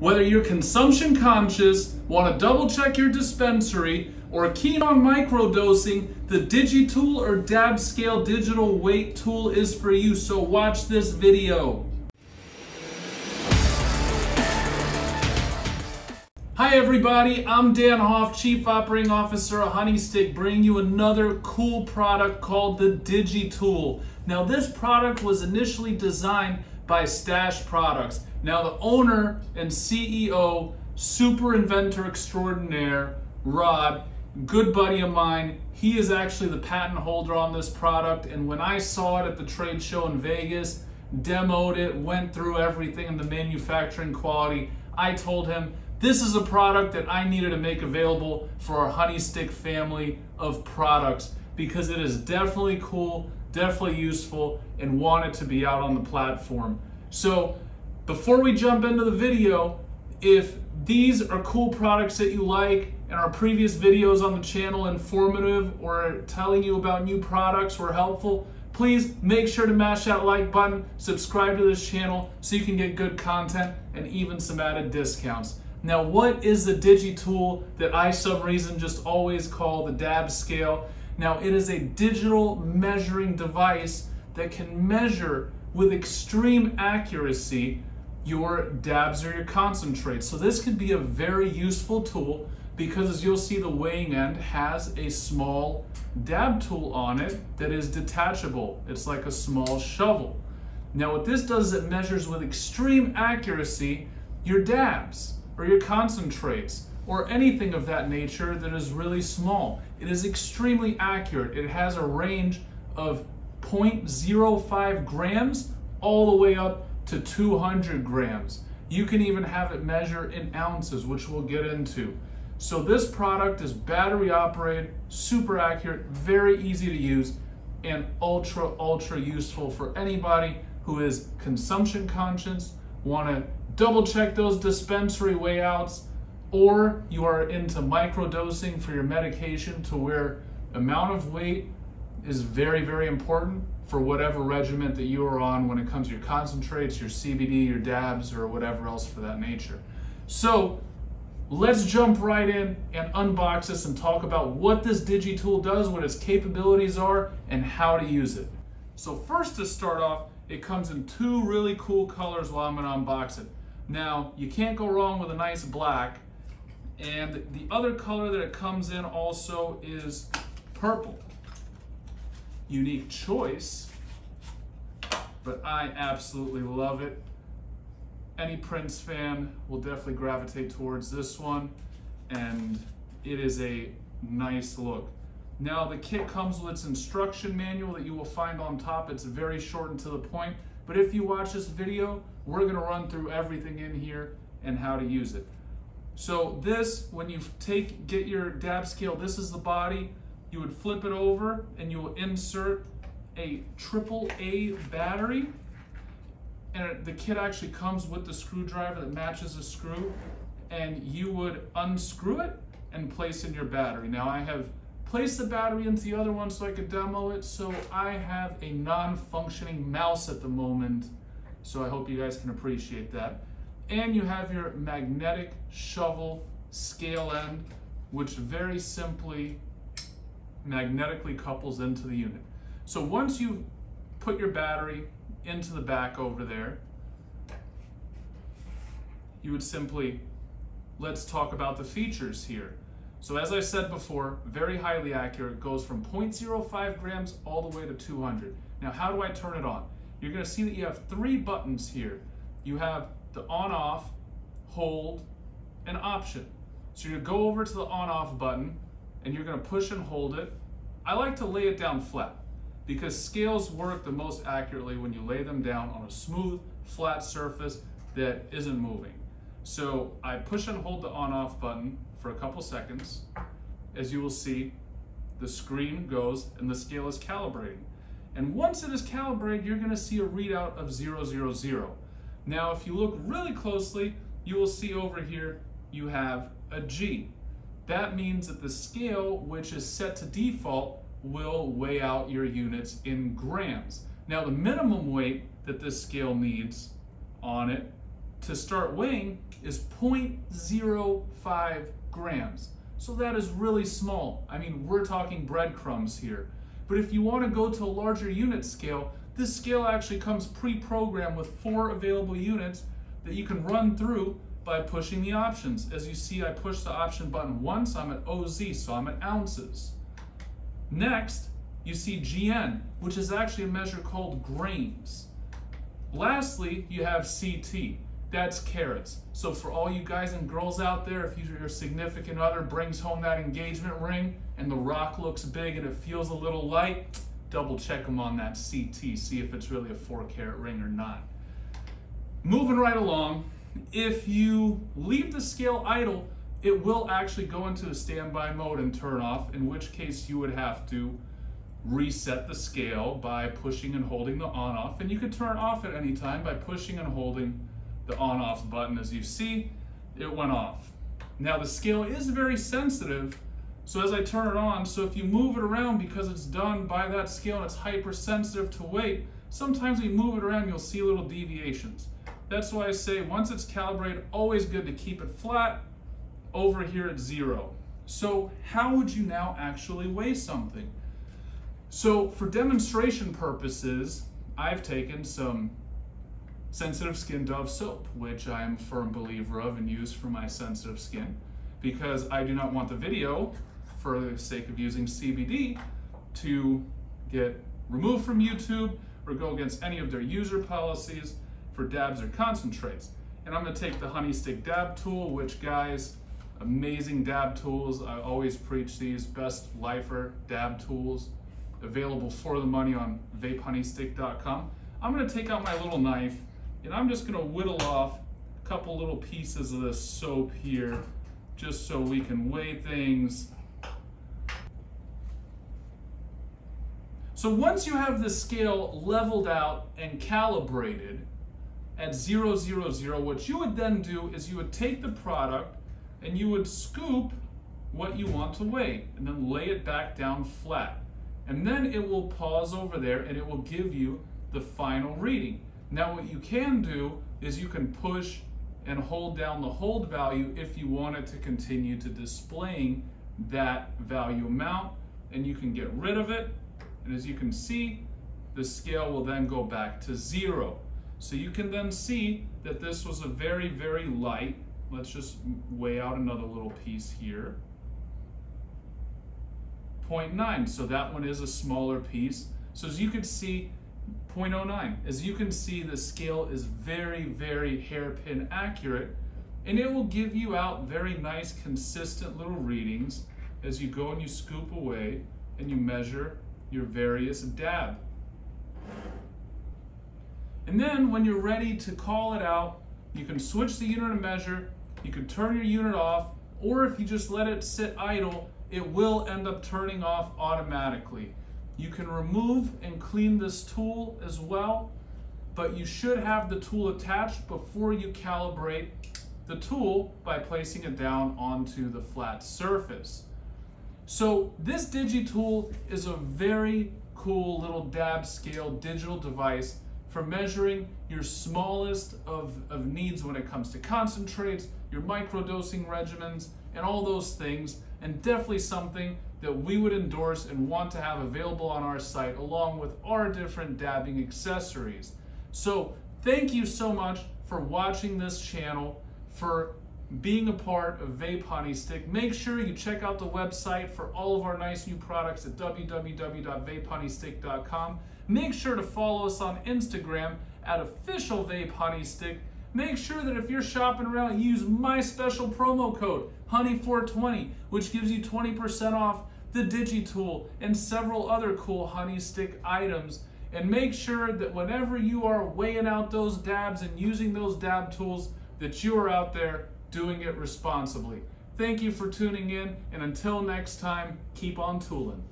Whether you're consumption conscious, want to double check your dispensary, or keen on microdosing, the DigiTul or Dab Scale digital weight tool is for you, so watch this video. Hi everybody, I'm Dan Hoff, Chief Operating Officer of Honeystick, bringing you another cool product called the DigiTul. Now this product was initially designed by Stash Products. Now the owner and CEO, super inventor extraordinaire, Rod, good buddy of mine, he is actually the patent holder on this product and when I saw it at the trade show in Vegas, demoed it, went through everything in the manufacturing quality, I told him this is a product that I needed to make available for our Honey Stick family of products because it is definitely cool, definitely useful, and wanted to be out on the platform. So before we jump into the video, if these are cool products that you like and our previous videos on the channel informative or telling you about new products were helpful, please make sure to mash that like button, subscribe to this channel so you can get good content and even some added discounts. Now, what is the DigiTul that I, some reason, just always call the DAB scale? Now, it is a digital measuring device that can measure with extreme accuracy your dabs or your concentrates. So this could be a very useful tool because as you'll see the weighing end has a small dab tool on it that is detachable. It's like a small shovel. Now what this does is it measures with extreme accuracy your dabs or your concentrates or anything of that nature that is really small. It is extremely accurate. It has a range of 0.05 grams all the way up to 200 grams. You can even have it measure in ounces, which we'll get into. So this product is battery operated, super accurate, very easy to use, and ultra, ultra useful for anybody who is consumption conscious, want to double check those dispensary wayouts, or you are into microdosing for your medication to where amount of weight is very, very important for whatever regimen that you are on when it comes to your concentrates, your CBD, your dabs, or whatever else for that nature. So let's jump right in and unbox this and talk about what this DigiTul does, what its capabilities are, and how to use it. So first to start off, it comes in two really cool colors while I'm gonna unbox it. Now, you can't go wrong with a nice black. And the other color that it comes in also is purple. Unique choice, but I absolutely love it. Any Prince fan will definitely gravitate towards this one, and it is a nice look. Now the kit comes with its instruction manual that you will find on top. It's very short and to the point, but if you watch this video, we're gonna run through everything in here and how to use it. So this, when you take, get your dab scale, this is the body, you would flip it over and you will insert a triple A battery. And the kit actually comes with the screwdriver that matches the screw and you would unscrew it and place in your battery. Now I have placed the battery into the other one so I could demo it. So I have a non-functioning mouse at the moment so I hope you guys can appreciate that. And you have your magnetic shovel scale end, which very simply magnetically couples into the unit. So once you put your battery into the back over there, you would simply, let's talk about the features here. So as I said before, very highly accurate, goes from 0.05 grams all the way to 200. Now how do I turn it on? you're gonna see that you have three buttons here. You have the on off, hold, and option. So gonna go over to the on off button and you're gonna push and hold it. I like to lay it down flat because scales work the most accurately when you lay them down on a smooth, flat surface that isn't moving. So I push and hold the on off button for a couple seconds. As you will see, the screen goes and the scale is calibrating. And once it is calibrated, you're gonna see a readout of 000. Now, if you look really closely, you will see over here, you have a G. That means that the scale, which is set to default, will weigh out your units in grams. Now, the minimum weight that this scale needs on it to start weighing is 0.05 grams. So that is really small. I mean, we're talking breadcrumbs here. But if you want to go to a larger unit scale, this scale actually comes pre-programmed with four available units that you can run through by pushing the options. As you see, I push the option button once, I'm at OZ, so I'm at ounces. Next, you see GN, which is actually a measure called grains. Lastly, you have CT. That's carats. So for all you guys and girls out there, if your significant other brings home that engagement ring and the rock looks big and it feels a little light, double check them on that CT, see if it's really a four carat ring or not. Moving right along, if you leave the scale idle, it will actually go into a standby mode and turn off, in which case you would have to reset the scale by pushing and holding the on off. And you could turn off at any time by pushing and holding the on off button. As you see, it went off. Now the scale is very sensitive, so as I turn it on, so if you move it around because it's done by that scale and it's hypersensitive to weight, sometimes when you move it around, you'll see little deviations. That's why I say once it's calibrated, always good to keep it flat over here at zero. So how would you now actually weigh something? So for demonstration purposes, I've taken some sensitive skin Dove soap, which I am a firm believer of and use for my sensitive skin because I do not want the video, for the sake of using CBD, to get removed from YouTube or go against any of their user policies for dabs or concentrates. And I'm gonna take the Honey Stick Dab Tool, which guys, amazing dab tools. I always preach these, best lifer dab tools, available for the money on vapehoneystick.com. I'm gonna take out my little knife and I'm just gonna whittle off a couple little pieces of this soap here just so we can weigh things. So once you have the scale leveled out and calibrated at 000, what you would then do is you would take the product and you would scoop what you want to weigh and then lay it back down flat. And then it will pause over there and it will give you the final reading. Now what you can do is you can push and hold down the hold value if you want it to continue to displaying that value amount and you can get rid of it. And as you can see, the scale will then go back to zero. So you can then see that this was a very, very light, let's just weigh out another little piece here. 0.9, so that one is a smaller piece. So as you can see, 0.09. As you can see, the scale is very, very hairpin accurate, and it will give you out very nice, consistent little readings as you go and you scoop away and you measure your various dab. And then when you're ready to call it out, you can switch the unit of measure, you can turn your unit off, or if you just let it sit idle, it will end up turning off automatically. You can remove and clean this tool as well, but you should have the tool attached before you calibrate the tool by placing it down onto the flat surface. So this DigiTul is a very cool little dab scale digital device for measuring your smallest of, of needs when it comes to concentrates, your microdosing regimens, and all those things, and definitely something that we would endorse and want to have available on our site along with our different dabbing accessories. So thank you so much for watching this channel, for being a part of Vape Honey Stick. Make sure you check out the website for all of our nice new products at www.vapehoneystick.com. Make sure to follow us on Instagram at official Vape Honey Stick. Make sure that if you're shopping around, use my special promo code, Honey420, which gives you 20% off the DigiTul, and several other cool honey stick items. And make sure that whenever you are weighing out those dabs and using those dab tools, that you are out there doing it responsibly. Thank you for tuning in, and until next time, keep on tooling.